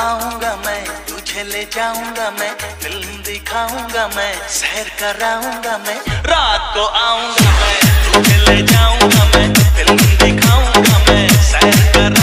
आऊँगा मैं, तुझे ले जाऊँगा मैं, फ़िल्म दिखाऊँगा मैं, सैर कराऊँगा मैं, रात को आऊँगा मैं, तुझे ले जाऊँगा मैं, फ़िल्म दिखाऊँगा मैं, सैर कर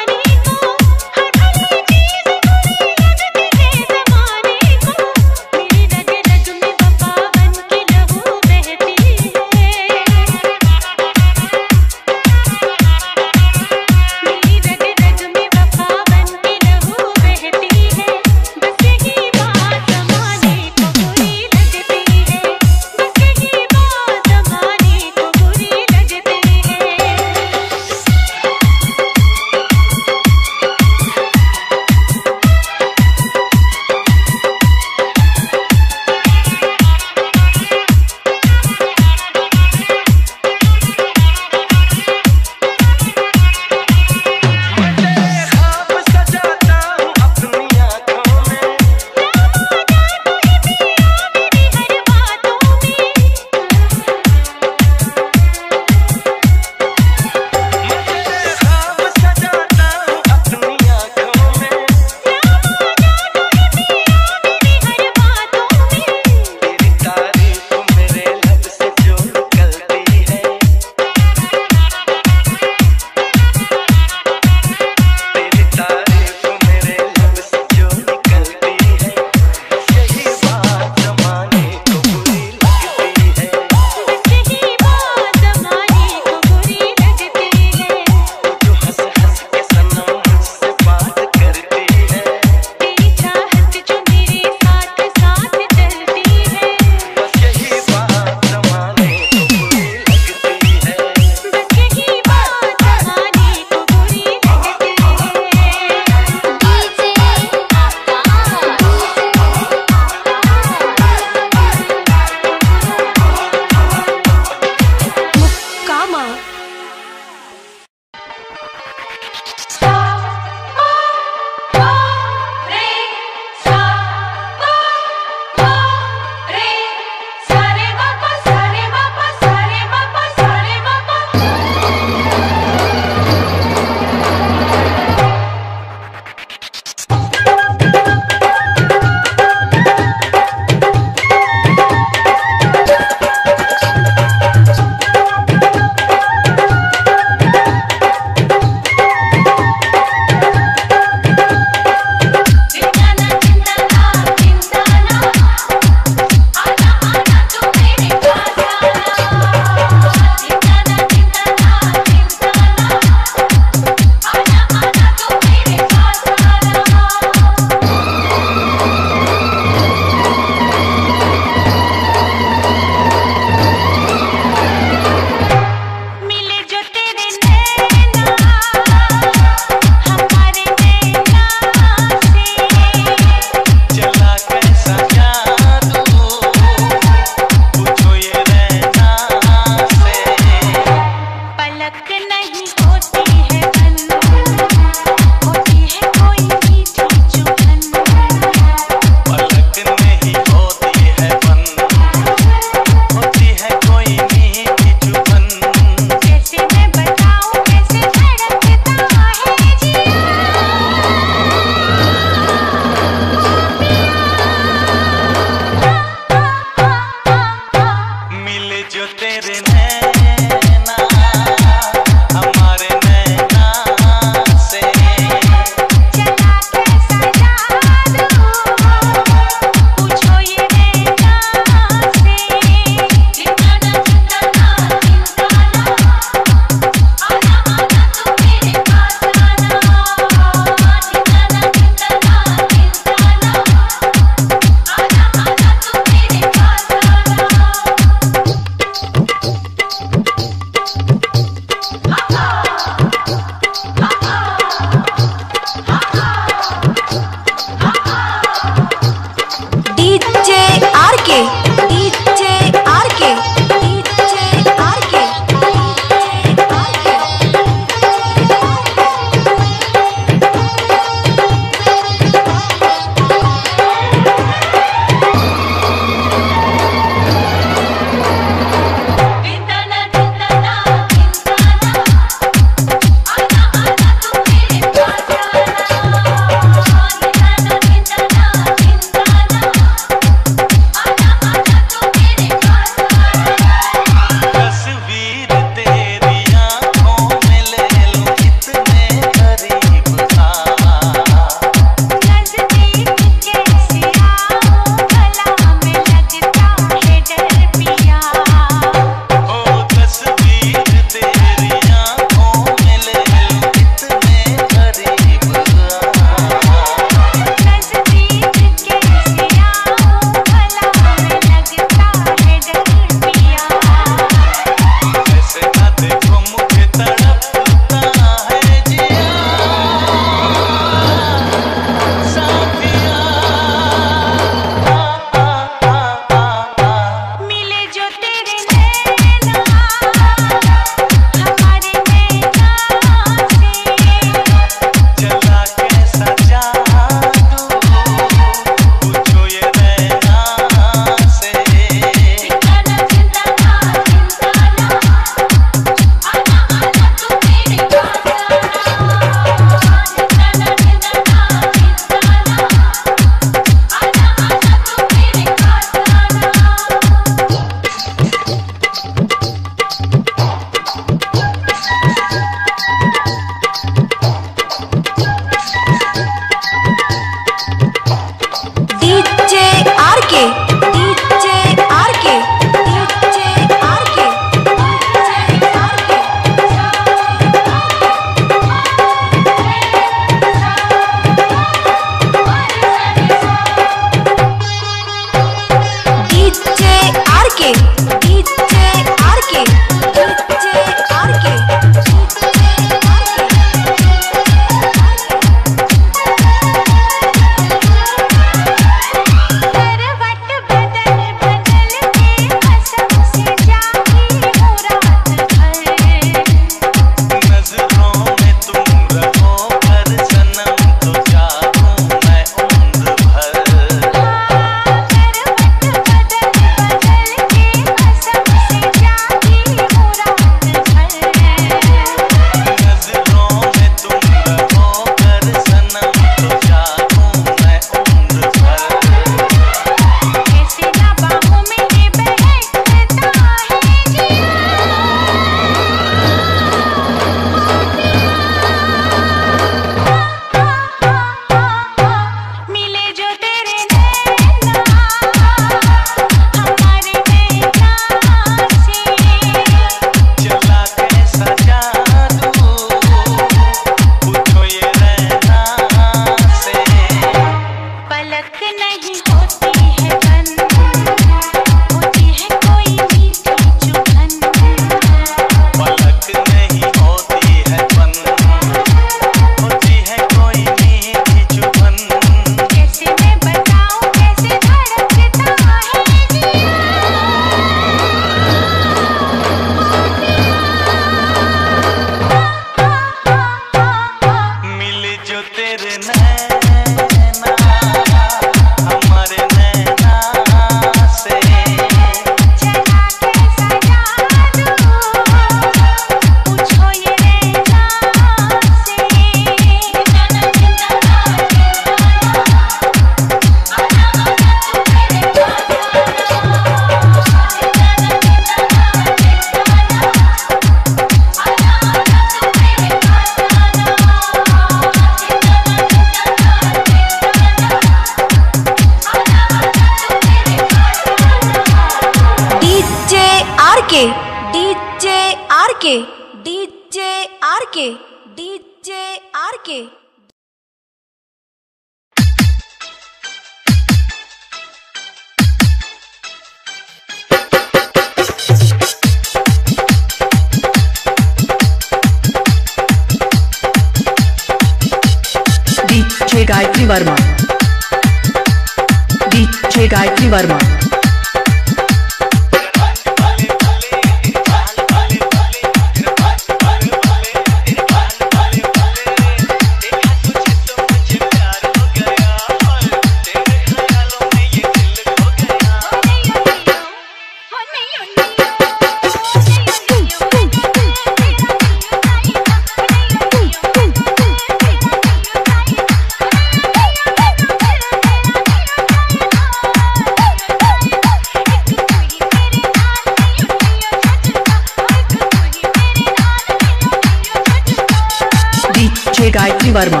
Gayatri Varma.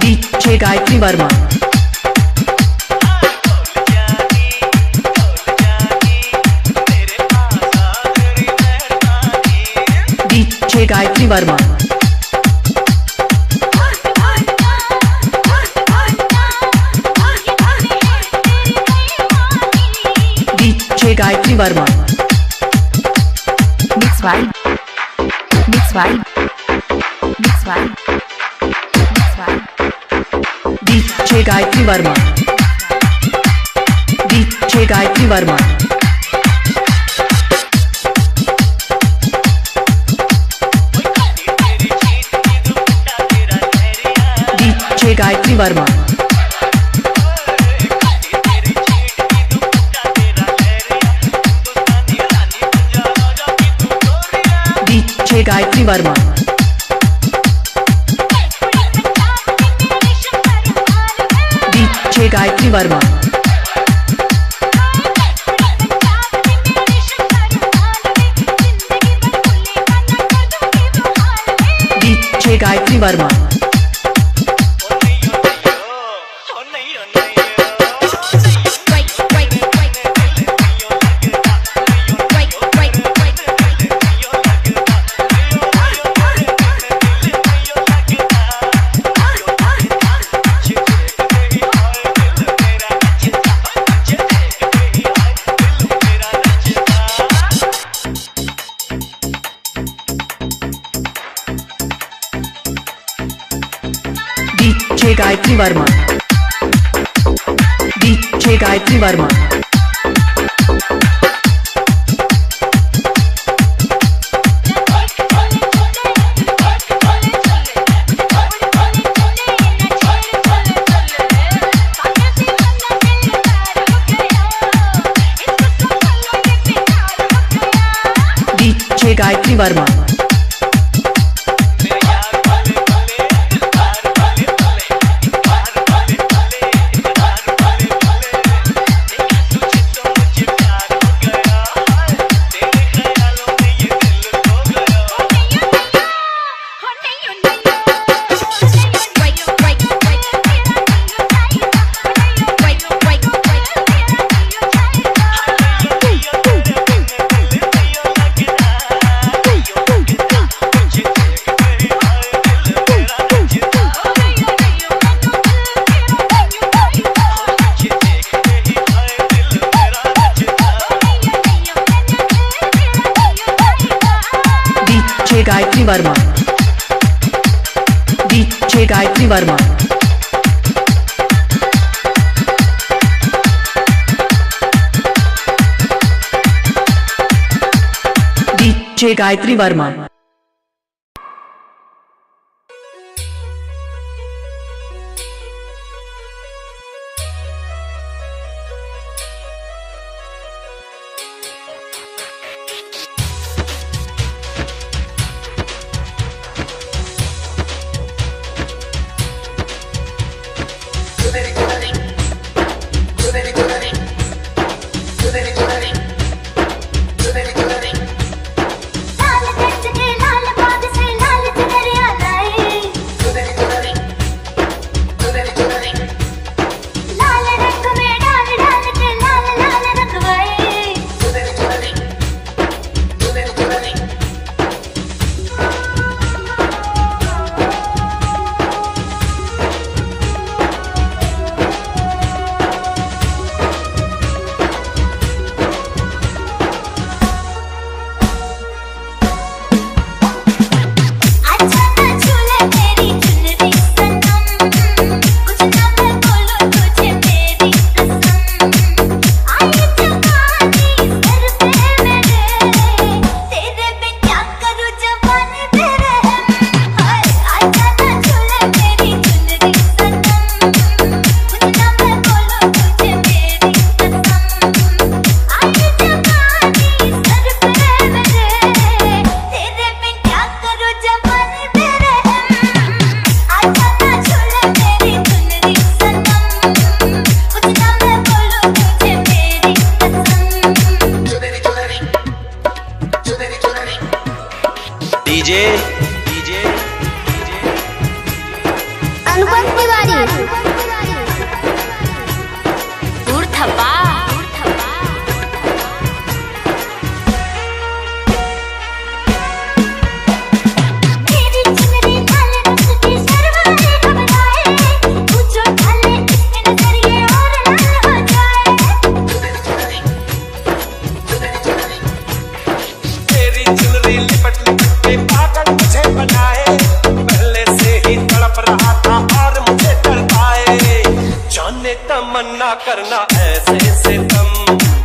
DJ Gayatri Varma. DJ Gayatri Varma. DJ Gayatri Varma. Mix vibe mix vibe छे Gayatri Verma DJ Gayatri Verma DJ Gayatri Verma DJ Gayatri Varma है गायत्री वर्मा। डीजे गायत्री वर्मा। छे गायत्री वर्मा। डीजे गायत्री वर्मा। गायत्री वर्मा। गायत्री वर्मा। तमन्ना करना ऐसे से तम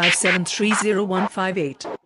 5730158.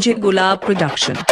DJ Gulab Production.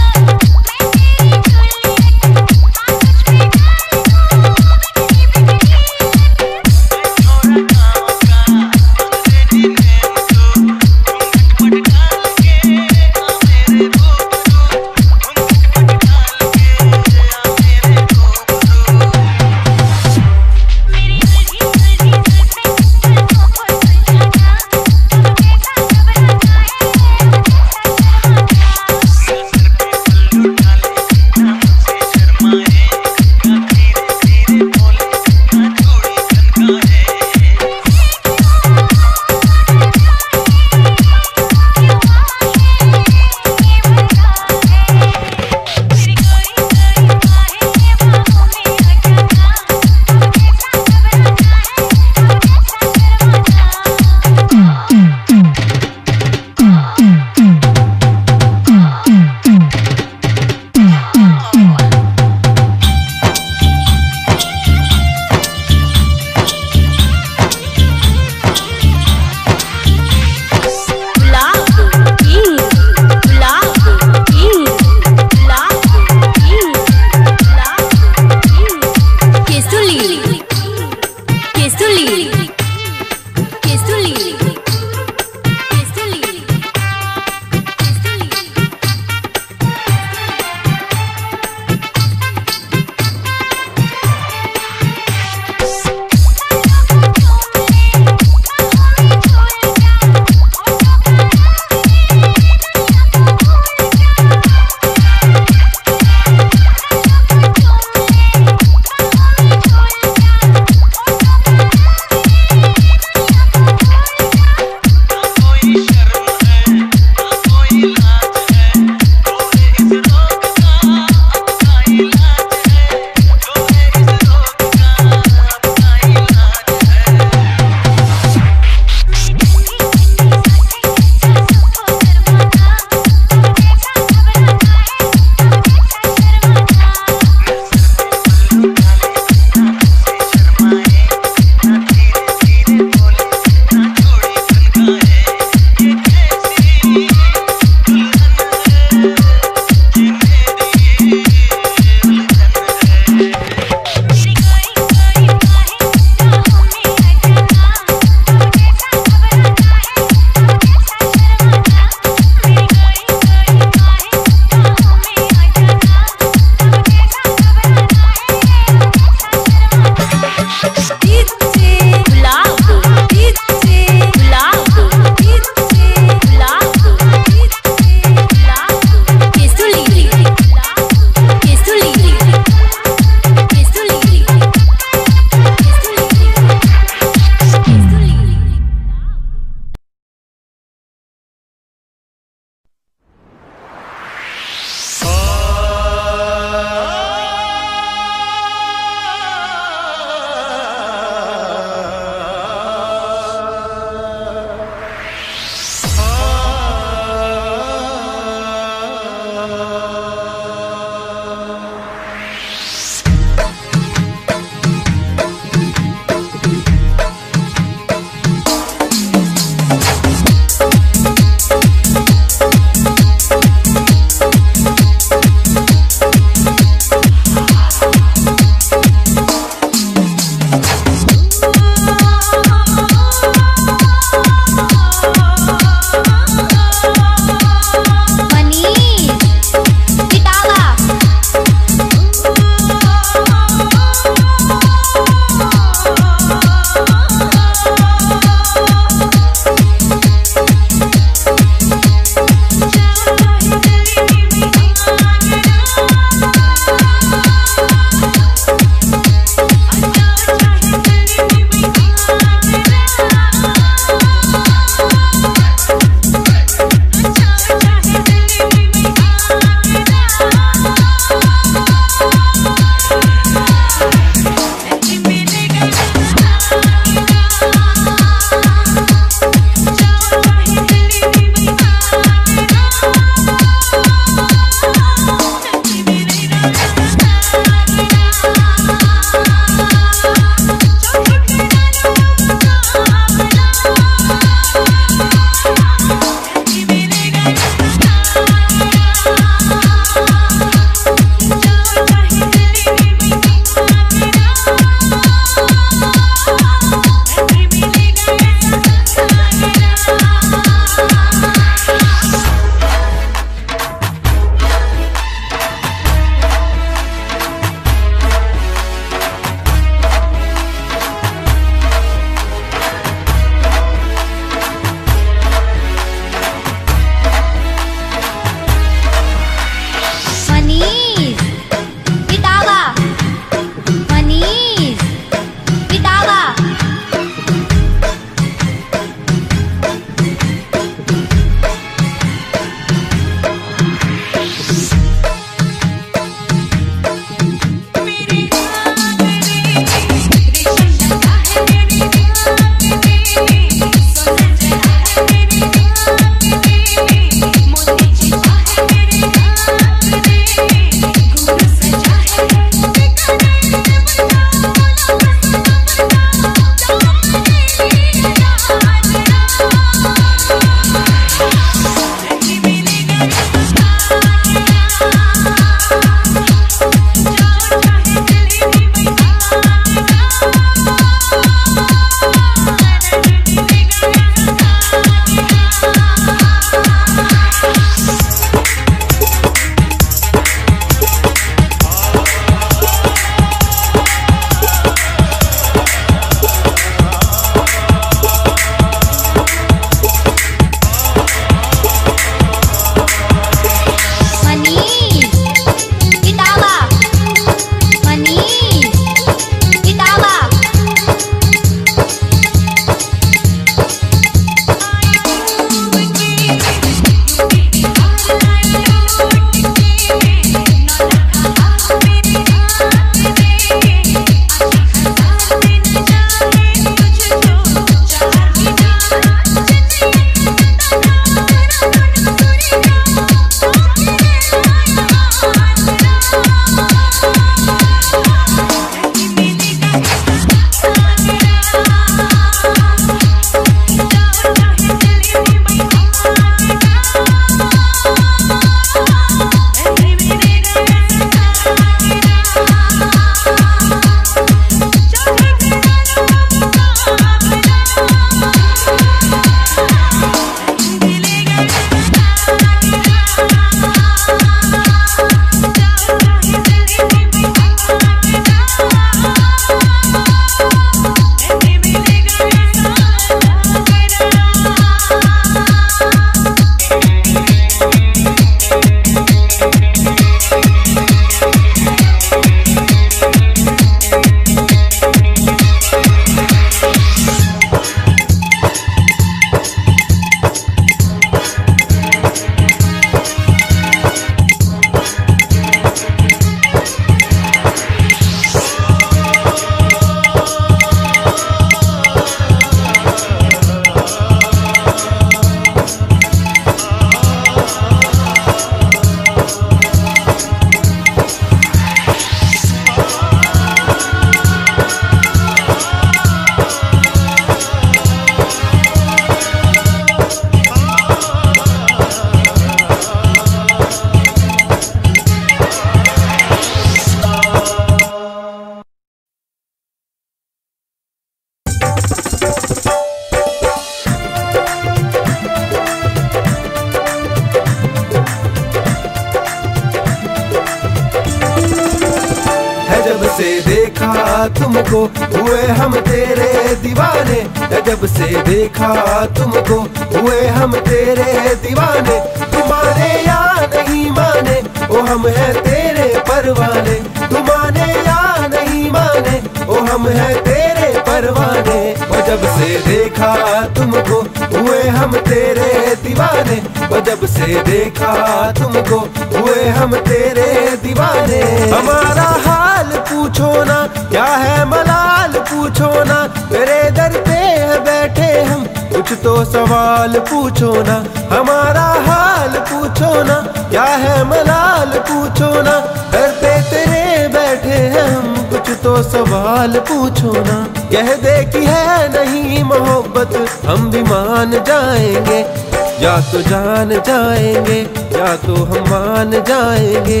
या तो जान जाएँगे, या तो हम मान जाएँगे।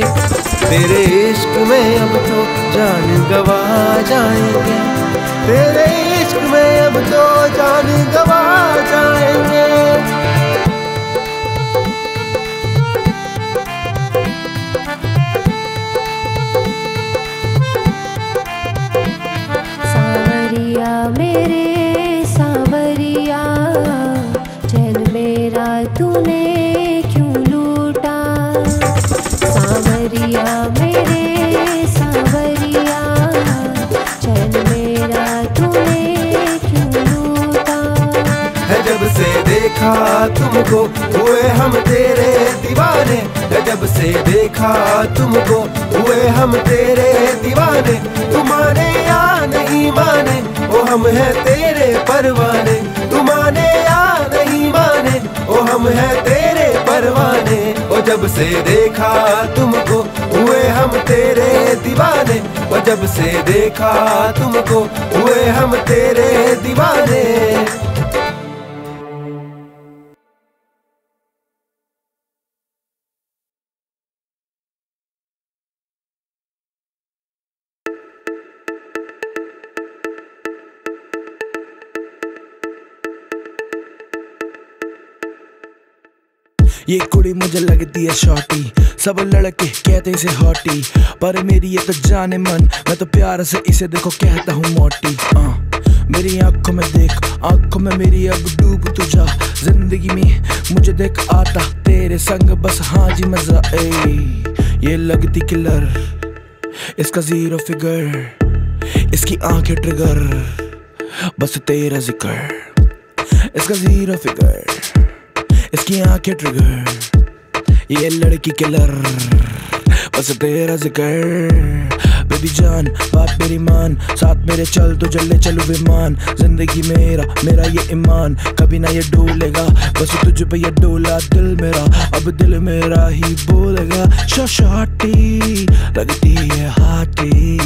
तेरे इश्क में अब तो जान गवा जाएँगे। तेरे इश्क में अब तो जान गवा जाएँगे। मेरे देखा तुमको, हुए हम तेरे दीवाने। है जब से देखा तुमको, हुए हम तेरे दीवाने। तुम्हारे या नहीं माने, वो हम है तेरे परवाने। तुम्हारे या नहीं माने, वो हम है तेरे परवाने। ओ जब से देखा तुमको, हुए हम तेरे दीवाने। ओ जब से देखा तुमको, हुए हम तेरे दीवाने। ये कुड़ी मुझे लगती है शॉर्टी सब लड़के कहते इसे हॉटी पर मेरी ये तो जाने मन। मैं तो प्यार से इसे देखो कहता हूँ मोटी। हाँ मेरी आँखों में देख, आँखों में मेरी अब डूब तू जा। ज़िंदगी में मुझे देख आता तेरे संग, बस हाँ जी मज़ा ए ये लगती किलर इसका ज़ीरो फिगर इसकी आँखें ट्रिगर बस तेरा ज़िक्र। इसका ज़ीरो फिगर इसकी आँखें ट्रिगर ये लड़की किलर बस तेरा ज़िक्र. बेबी जान, बात मेरी मान, साथ मेरे चल तो जल्ले चलू विमान। ज़िंदगी मेरा मेरा ये ईमान, कभी ना ये डोलेगा, बस तुझ पे ये डोला दिल मेरा। अब दिल मेरा ही बोलेगा शॉटी लगती है हाटी,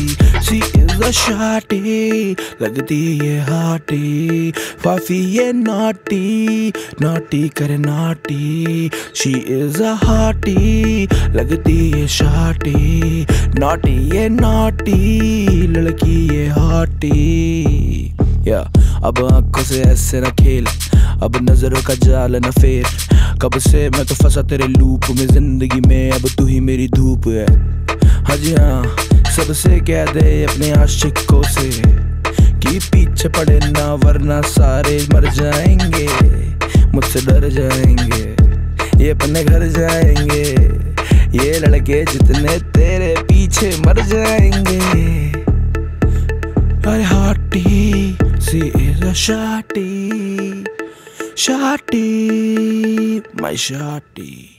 सी इज़ अ शॉटी, लगती है हाटी। फाफी ये नॉटी नॉटी करे naughty she is a hottie, लगती है शाटी। नॉटी ये नॉटी लड़की ये हॉटी। या अब आँखों से ऐसे न खेल, अब नज़रों का जाल न फेर। कब से मैं तो फंसा तेरे लूप में, ज़िंदगी में अब तू ही मेरी धूप है। हाँ जी हाँ सबसे कह दे अपने आशिकों से। कि पीछे पड़े ना, वरना सारे मर जाएँगे, मुझसे डर जाएँगे। ये अपने घर जाएँगे। ये लड़के जितने तेरे पीछे मर जाएँगे। अरे hottie she is a shorty shorty, my shorty.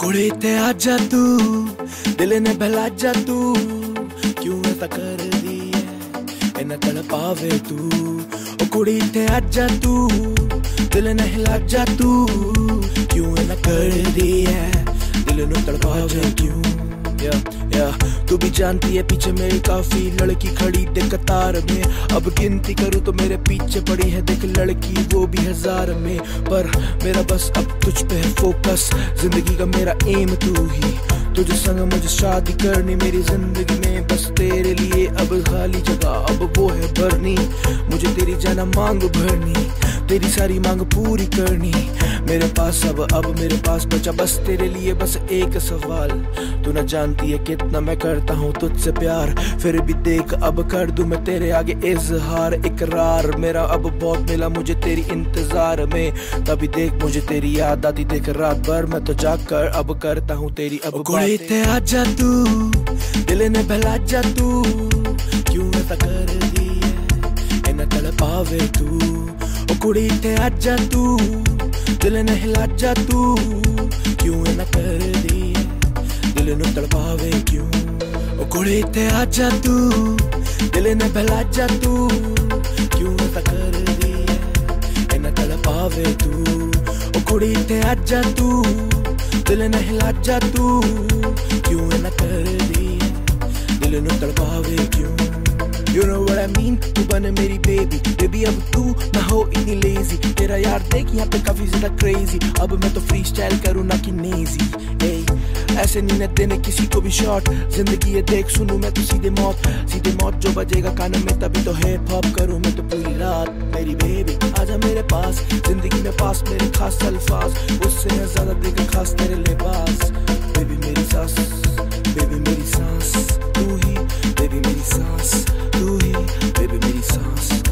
कुड़ी ते आजा तू, दिल ने बहला जा तू, क्यों ऐसा कर तू। ओ कुड़ी ते आजा तू, दिल ने हिला जा तू। क्यों ऐसा कर दी है दिल ने तड़पावे क्यों? या या, तू भी जानती है पीछे मेरी काफ़ी लड़की खड़ी देख कतार में। अब गिनती करूँ तो मेरे पीछे पड़ी है देख लड़की, वो भी हज़ार में। पर मेरा बस अब तुझ पे है फोकस ज़िंदगी का मेरा एम तू ही। तुझे संग मुझे शादी करनी, मेरी ज़िंदगी में बस तेरे लिए अब खाली जगह, अब वो है भरनी। मुझे तेरी जाना मांग भरनी। तेरी सारी मांग पूरी करनी। मेरे पास अब अब मेरे पास बचा बस तेरे लिए बस एक सवाल। तू न जानती है कितना मैं करता हूँ तुझसे प्यार। फिर भी देख अब कर दूँ मैं तेरे आगे इजहार इकरार। मेरा अब बहुत मिला मुझे तेरी इंतज़ार में। तभी देख मुझे तेरी याद आती देख रात भर मैं तो जाकर अब करता हूँ तेरी अब ते आजा तू दिल ने बहला जा तू। क्यों ऐसा कर दी है इन्हें तड़पावे तू? कुड़ी ते आजा तू, दिल ने हिला जा तू, क्यों ऐसा कर दी दिल नु तड़पावे क्यों? ओ कुड़ी ते आजा तू, दिल ने बहला जा तू, क्यों ऐसा कर दी इन्हें तड़पावे तू, ओ कुड़ी ते आजा तू, दिल ने हिला जा तू, क्यों ऐसा कर दी दिल नु तड़पावे क्यों? You know what I mean? तू बने मेरी बेबी बेबी अब तू ना हो इतनी लेजी तेरा यार देख, यहाँ पे काफ़ी ज़्यादा क्रेजी अब मैं तो फ्री स्टाइल करूँ ना कि नेजी ए ऐसे नहीं ना देने किसी को भी शॉट ज़िंदगी ये देख, सुनू मैं तो सीधे मौत. सीधे मौत जो बजेगा कान में, तभी तो हिप हॉप करूँ मैं तो पूरी रात. मेरी बेबी आजा मेरे पास. ज़िंदगी में पास, मेरे खास अल्फाज. उससे मैं ज़्यादा देगा खास तेरे लिबास. बेबी मेरी सास. बेबी मेरी सांस. तू baby mini sauce, ooh baby mini sauce.